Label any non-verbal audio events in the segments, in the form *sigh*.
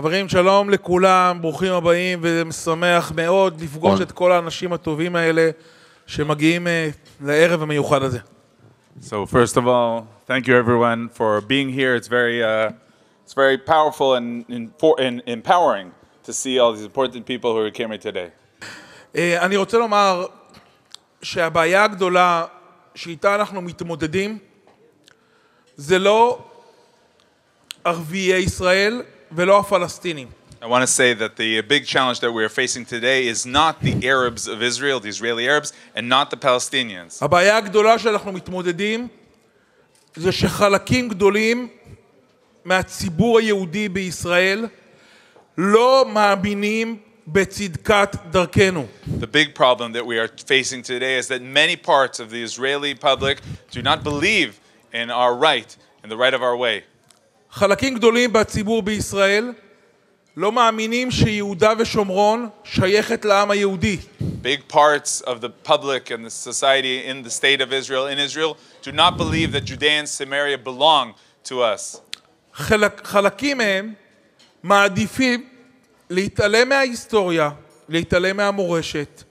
חברים, שלום לכולם, ברוכים הבאים, ומשמח מאוד לפגוש. את כל האנשים הטובים האלה שמגיעים אה, לערב המיוחד הזה. So first of all, thank you everyone for being here. It's very, uh, it's very powerful and, and empowering to see all these important people who came here today. אה, אני רוצה לומר שהבעיה הגדולה שאיתה אנחנו מתמודדים זה לא ערביי ישראל ולא הפלסטינים. I want to say that the big challenge that we are facing today is not the Arabs of Israel, the Israeli Arabs, and not the Palestinians. הבעיה הגדולה שאנחנו מתמודדים זה שחלקים גדולים מהציבור היהודי בישראל לא מאמינים בצדקת דרכנו. The big problem that we are facing today is that many parts of the Israeli public do not believe in our right, in the right of our way. חלקים גדולים בציבור בישראל לא מאמינים שיהודה ושומרון שייכת לעם היהודי. Big parts of the public and the society in the state of Israel, in Israel, do not believe that Judea and Samaria belong to us. חלק, חלקים מהם מעדיפים להתעלם מההיסטוריה, להתעלם מהמורשת,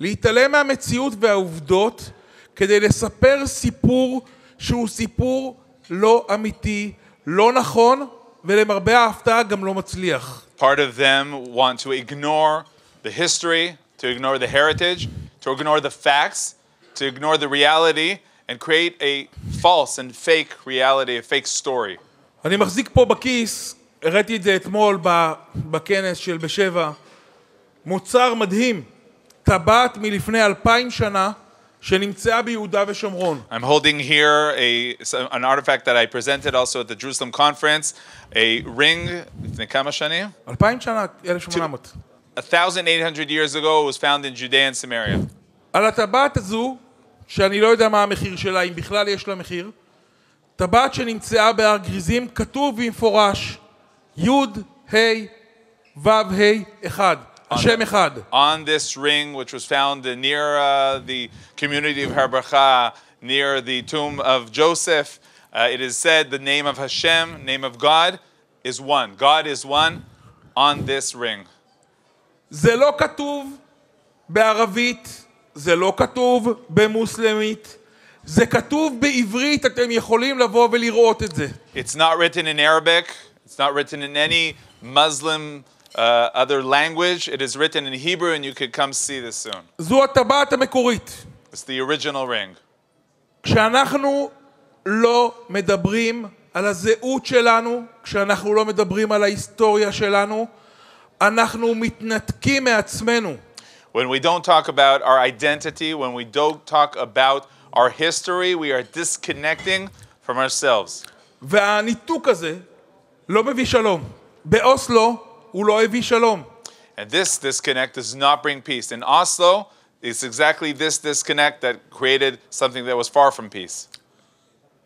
להתעלם מהמציאות והעובדות כדי לספר סיפור שהוא סיפור לא אמיתי, לא נכון, ולמרבה ההפתעה גם לא מצליח. Part of them want to ignore the history, to ignore the heritage, to ignore the facts, to ignore the reality, and create a false and fake reality, a fake story. אני מחזיק פה בכיס, הראיתי את זה אתמול בכנס של בשבע, מוצר מדהים, טבעת מלפני אלפיים שנה, שנמצאה ביהודה ושומרון. I'm holding here a, an artifact that I presented also at the Jerusalem conference, a ring, לפני כמה שנים? 2000 שנה, 1800. 1,800 years ago it was found in Judea and Samaria. על הטבעת הזו, שאני לא יודע מה המחיר שלה, אם בכלל יש לה מחיר, טבעת שנמצאה בהר גריזים, כתוב במפורש י', ה', ו', ה', 1. שם אחד. On this ring, which was found near uh, the community of Harbracha, near the tomb of Joseph, uh, it is said the name of Hashem, name of God, is one. God is one on this ring. זה לא כתוב בערבית, זה לא כתוב במוסלמית. זה כתוב בעברית, אתם יכולים לבוא ולראות את זה. It's not written in Arabic, it's not written in any Muslim uh, other language. It is written in Hebrew, and you could come see this soon. זו הטבעת המקורית. It's the original ring. כשאנחנו לא מדברים על הזהות שלנו, כשאנחנו לא מדברים על ההיסטוריה שלנו, אנחנו מתנתקים מעצמנו. When we don't talk about our identity, when we don't talk about our history, we are disconnecting from ourselves. והניתוק הזה לא מביא שלום. באוסלו הוא לא הביא שלום. And this disconnect does not bring peace. In Oslo, it's exactly this disconnect that created something that was far from peace.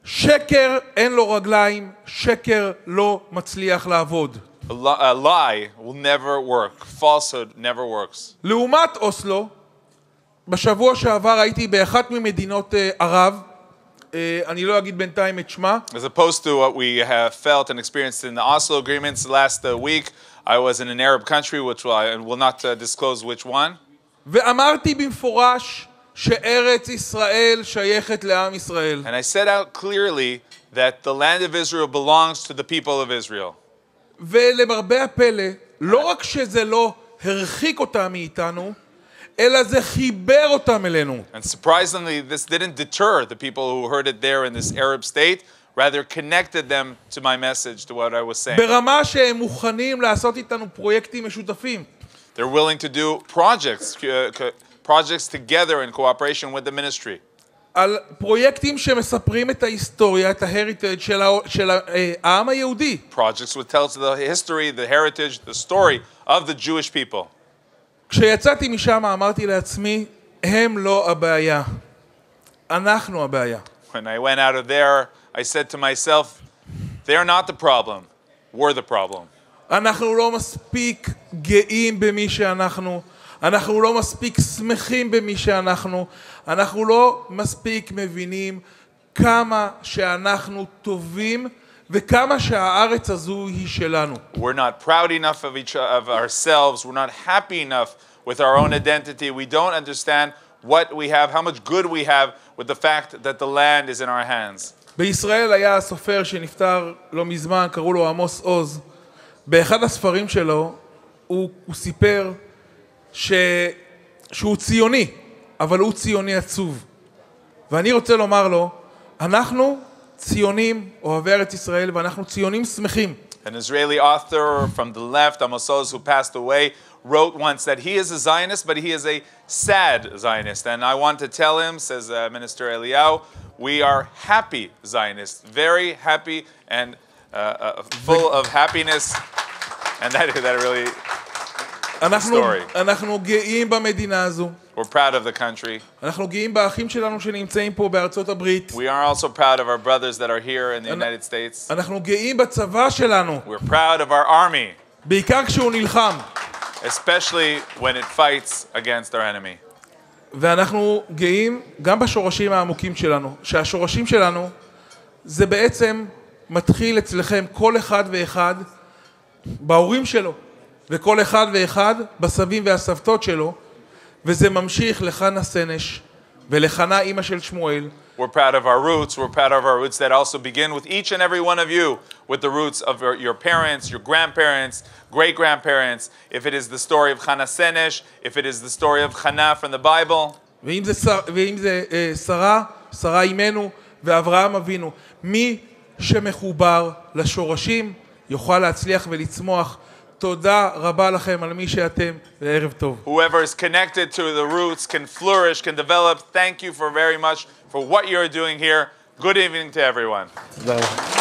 שקר אין לו רגליים, שקר לא מצליח לעבוד. A, li- a lie will never work. Falsehood never works. לעומת אוסלו, בשבוע שעבר הייתי באחת ממדינות אה, ערב, אה, אני לא אגיד בינתיים את שמה, As opposed to what we have felt and experienced in the Oslo agreements last uh, week, I was in an Arab country, which I will not uh, disclose which one. ואמרתי במפורש שארץ ישראל שייכת לעם ישראל. And I set out clearly that the land of Israel belongs to the people of Israel. ולמרבה הפלא, לא רק שזה לא הרחיק אותם מאיתנו, אלא זה חיבר אותם אלינו. And surprisingly, this didn't deter the people who heard it there in this Arab state, rather connected them to my message, to what I was saying. ברמה שהם מוכנים לעשות איתנו פרויקטים משותפים. They're willing to do projects, uh, co- projects together in cooperation with the ministry. על פרויקטים שמספרים את ההיסטוריה, את ההריטג' של, ה- של ה- אה, העם היהודי. Projects which tells the history, the heritage, the story of the Jewish people. כשיצאתי משם אמרתי לעצמי, הם לא הבעיה, אנחנו הבעיה. When I went out of there, I said to myself, they're not the problem, we're the problem. אנחנו לא מספיק גאים במי שאנחנו, אנחנו לא מספיק שמחים במי שאנחנו, אנחנו לא מספיק מבינים כמה שאנחנו טובים וכמה שהארץ הזו היא שלנו. We're not proud enough of each of ourselves. We're not happy enough with our own identity. We don't understand what we have, how much good we have with the fact that the land is in our hands. בישראל היה סופר שנפטר לא מזמן, קראו לו עמוס עוז. באחד הספרים שלו הוא, הוא סיפר ש, שהוא ציוני, אבל הוא ציוני עצוב. ואני רוצה לומר לו, אנחנו ציונים אוהבי ארץ ישראל ואנחנו ציונים שמחים. An Israeli author from the left, Amos Oz, who passed away, wrote once that he is a Zionist, but he is a sad Zionist. And I want to tell him, says uh, Minister Eliyahu, we are happy Zionists, very happy and uh, uh, full of happiness. And that, that *laughs* really, אנחנו. אנחנו גאים במדינה הזו, we're proud of the country. אנחנו גאים באחים שלנו שנמצאים פה בארצות הברית, We are also proud of our brothers that are here in the United States. אנחנו גאים בצבא שלנו, We're proud of our army, בעיקר כשהוא נלחם. especially when it fights against our enemy. ואנחנו גאים גם בשורשים העמוקים שלנו, שהשורשים שלנו זה בעצם מתחיל אצלכם כל אחד ואחד בהורים שלו, וכל אחד ואחד בסבים והסבתות שלו, וזה ממשיך לחנה סנש ולחנה אימא של שמואל, We're proud of our roots. We're proud of our roots that also begin with each and every one of you, with the roots of your, parents, your grandparents, great grandparents. If it is the story of Chana Senesh, if it is the story of Chana from the Bible, ואם זה, שר- ואם זה אה, שרה, שרה אימנו ואברהם אבינו. מי שמחובר לשורשים יוכל להצליח ולצמוח. תודה רבה לכם על מי שאתם, וערב טוב. whoever is connected to the roots can flourish, can develop. Thank you for very much for what you're doing here. Good evening to everyone. תודה רבה.